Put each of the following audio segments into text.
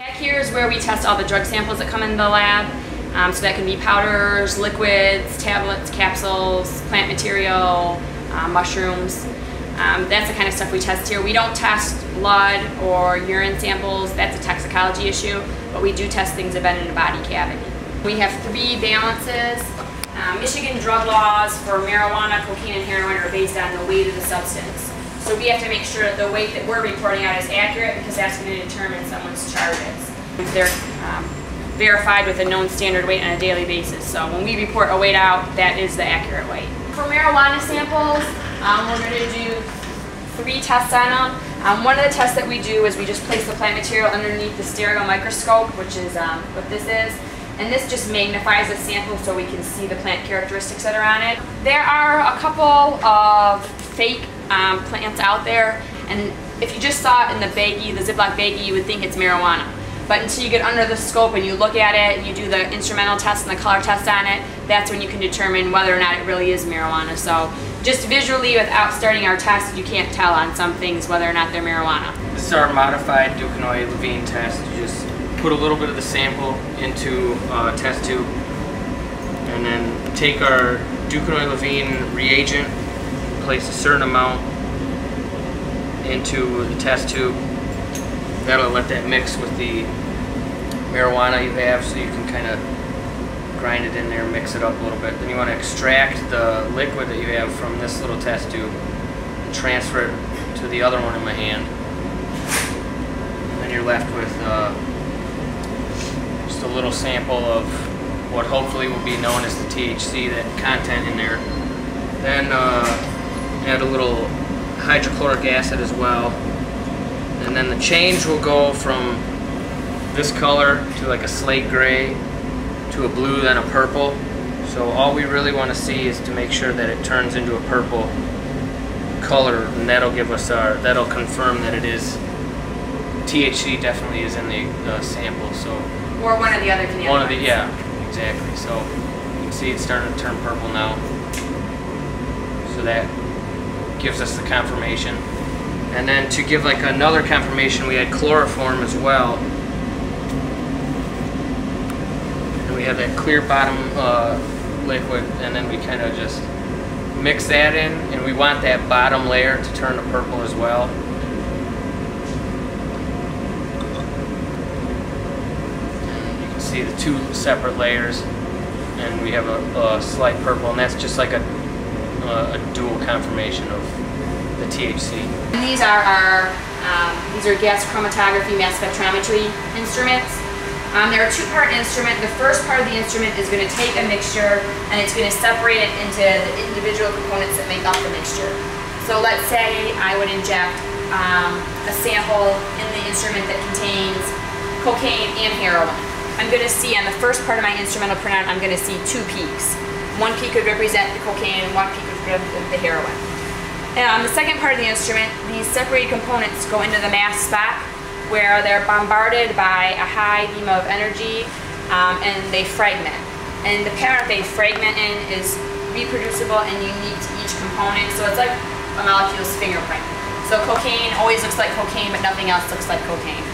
Back here is where we test all the drug samples that come in the lab. Um, so that can be powders, liquids, tablets, capsules, plant material, uh, mushrooms. Um, that's the kind of stuff we test here. We don't test blood or urine samples. That's a toxicology issue, but we do test things that have been in a body cavity. We have three balances. Um, Michigan drug laws for marijuana, cocaine, and heroin are based on the weight of the substance. So we have to make sure that the weight that we're reporting out is accurate because that's going to determine someone's charges. They're um, verified with a known standard weight on a daily basis. So when we report a weight out, that is the accurate weight. For marijuana samples, um, we're going to do three tests on them. Um, one of the tests that we do is we just place the plant material underneath the stereo microscope, which is um, what this is. And this just magnifies the sample so we can see the plant characteristics that are on it. There are a couple of fake um, plants out there, and if you just saw it in the baggie, the Ziploc baggie, you would think it's marijuana. But until you get under the scope and you look at it, and you do the instrumental test and the color test on it, that's when you can determine whether or not it really is marijuana. So just visually, without starting our test, you can't tell on some things whether or not they're marijuana. This is our modified Duquenois-Levine test. You just put a little bit of the sample into a test tube and then take our Duquenois-Levine reagent, place a certain amount into the test tube. That'll let that mix with the marijuana you have so you can kind of grind it in there, mix it up a little bit. Then you want to extract the liquid that you have from this little test tube and transfer it to the other one in my hand. And then you're left with uh, little sample of what hopefully will be known as the THC, that content in there. Then uh, add a little hydrochloric acid as well. And then the change will go from this color to like a slate gray to a blue then a purple. So all we really want to see is to make sure that it turns into a purple color and that'll give us our, that'll confirm that it is, THC definitely is in the uh, sample. So Or one or the other can one of the, yeah, exactly. So you can see it's starting to turn purple now. So that gives us the confirmation. And then to give like another confirmation, we had chloroform as well. And we have that clear bottom uh, liquid, and then we kind of just mix that in, and we want that bottom layer to turn to purple as well. And you can see the two separate layers, and we have a, a slight purple, and that's just like a, a, a dual confirmation of the THC. And these are our um, these are gas chromatography mass spectrometry instruments. Um, they're a two-part instrument. The first part of the instrument is going to take a mixture and it's going to separate it into the individual components that make up the mixture. So let's say I would inject um, a sample in the instrument that contains cocaine and heroin. I'm going to see on the first part of my instrumental printout, I'm going to see two peaks. One peak could represent the cocaine and one peak could represent the heroin. And on the second part of the instrument, these separated components go into the mass spec where they're bombarded by a high beam of energy um, and they fragment. And the pattern they fragment in is reproducible and unique to each component, so it's like a molecule's fingerprint. So cocaine always looks like cocaine, but nothing else looks like cocaine.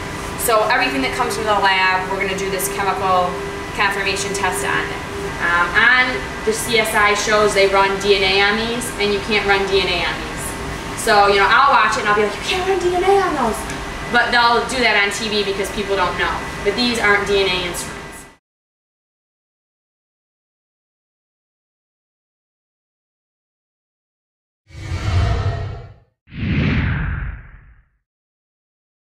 So everything that comes into the lab, we're going to do this chemical confirmation test on it. Um, on the CSI shows they run DNA on these, and you can't run DNA on these. So, you know, I'll watch it and I'll be like, you can't run DNA on those. But they'll do that on TV because people don't know. But these aren't DNA instruments.